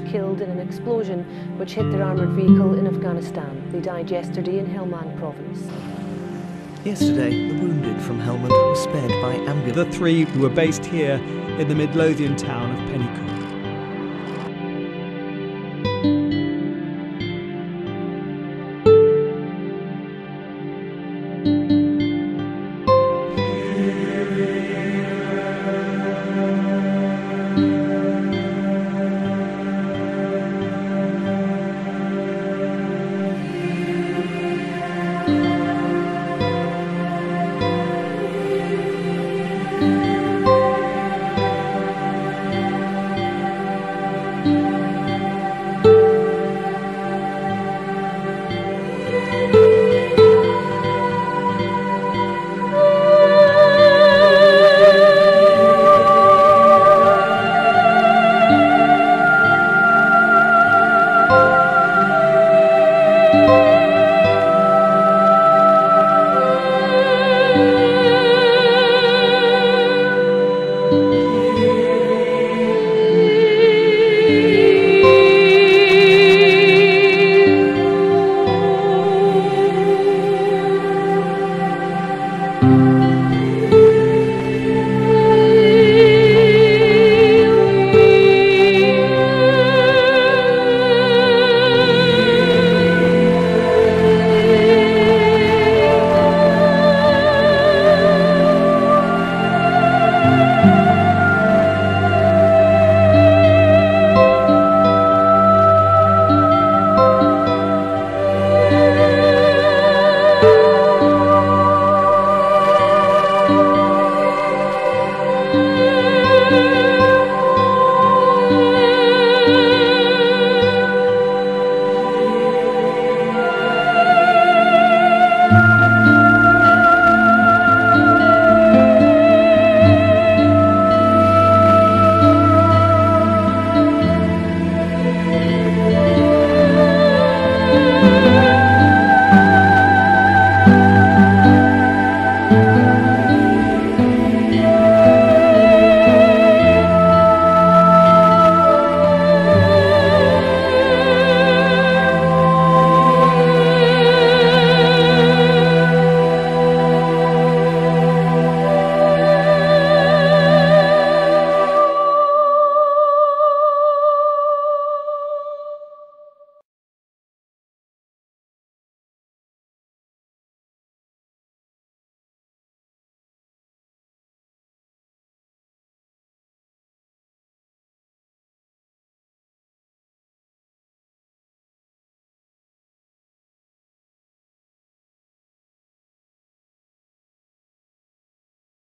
killed in an explosion which hit their armoured vehicle in Afghanistan. They died yesterday in Helmand province. Yesterday, the wounded from Helmand were spared by ambulance. The three who were based here in the Midlothian town of Penicuik.